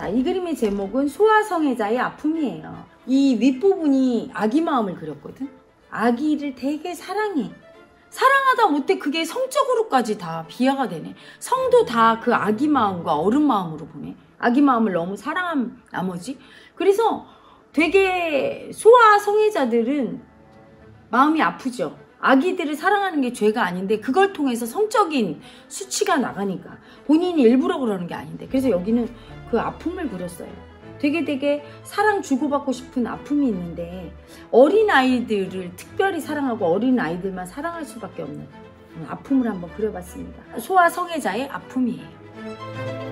자, 이 그림의 제목은 소아성애자의 아픔이에요. 이 윗부분이 아기 마음을 그렸거든? 아기를 되게 사랑해. 사랑하다 못해 그게 성적으로까지 다 비하가 되네. 성도 다 그 아기 마음과 어른 마음으로 보네. 아기 마음을 너무 사랑한 나머지. 그래서 되게 소아 성애자들은 마음이 아프죠. 아기들을 사랑하는 게 죄가 아닌데 그걸 통해서 성적인 수치가 나가니까 본인이 일부러 그러는 게 아닌데 그래서 여기는 그 아픔을 그렸어요. 되게 되게 사랑 주고받고 싶은 아픔이 있는데 어린 아이들을 특별히 사랑하고 어린 아이들만 사랑할 수밖에 없는 아픔을 한번 그려봤습니다. 소아 성애자의 아픔이에요.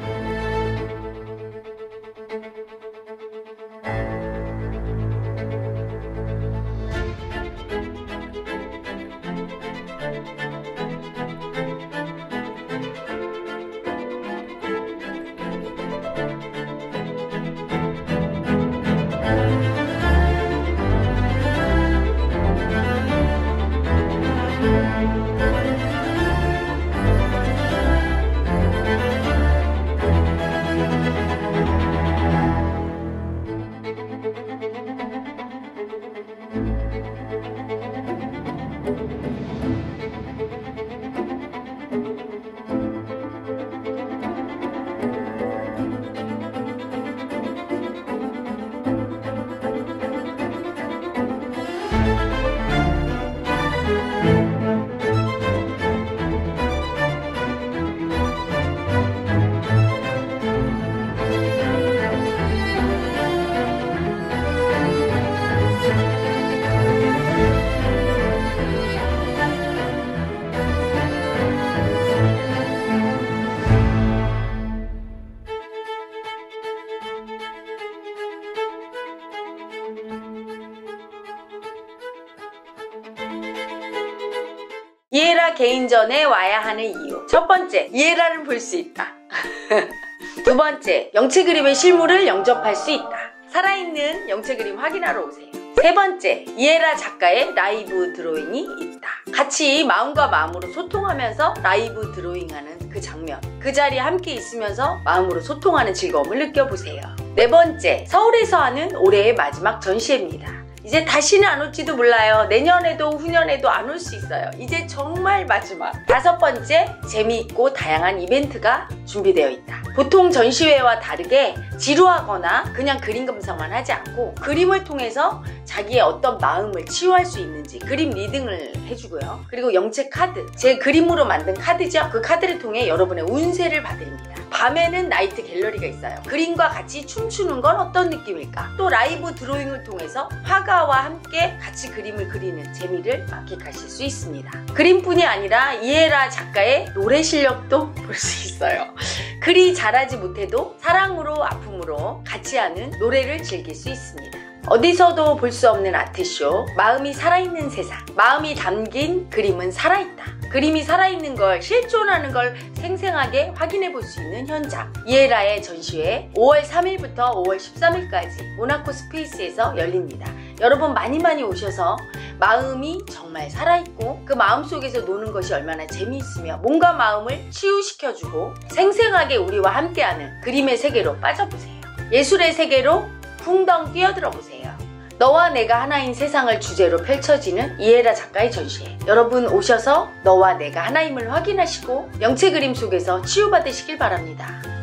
이에라 개인전에 와야 하는 이유. 첫 번째, 이에라를 볼 수 있다. 두 번째, 영체 그림의 실물을 영접할 수 있다. 살아있는 영체 그림 확인하러 오세요. 세 번째, 이에라 작가의 라이브 드로잉이 있다. 같이 마음과 마음으로 소통하면서 라이브 드로잉하는 그 장면. 그 자리에 함께 있으면서 마음으로 소통하는 즐거움을 느껴보세요. 네 번째, 서울에서 하는 올해의 마지막 전시회입니다. 이제 다시는 안 올지도 몰라요. 내년에도 후년에도 안 올 수 있어요. 이제 정말 마지막. 다섯 번째, 재미있고 다양한 이벤트가 준비되어 있다. 보통 전시회와 다르게 지루하거나 그냥 그림 감상만 하지 않고 그림을 통해서 자기의 어떤 마음을 치유할 수 있는지 그림 reading을 해주고요. 그리고 영체 카드, 제 그림으로 만든 카드죠. 그 카드를 통해 여러분의 운세를 봐드립니다. 밤에는 night gallery가 있어요. 그림과 같이 춤추는 건 어떤 느낌일까? 또 라이브 드로잉을 통해서 화가와 함께 같이 그림을 그리는 재미를 만끽하실 수 있습니다. 그림뿐이 아니라 이혜라 작가의 노래 실력도 볼 수 있어요. 그리 잘하지 못해도 사랑으로 아픔으로 같이 하는 노래를 즐길 수 있습니다. 어디서도 볼 수 없는 art show 마음이 살아있는 세상. 마음이 담긴 그림은 살아있다. 그림이 살아있는 걸 실존하는 걸 생생하게 확인해 볼 수 있는 현장. 이혜라의 전시회 5월 3일부터 5월 13일까지 모나코 스페이스에서 열립니다. 여러분 많이 많이 오셔서 마음이 정말 살아있고 그 마음 속에서 노는 것이 얼마나 재미있으며 몸과 마음을 치유시켜주고 생생하게 우리와 함께하는 그림의 세계로 빠져보세요 예술의 세계로 풍덩 뛰어들어 보세요. 너와 내가 하나인 세상을 주제로 펼쳐지는 이에라 작가의 전시회. 여러분 오셔서 너와 내가 하나임을 확인하시고 영체 그림 속에서 치유받으시길 바랍니다.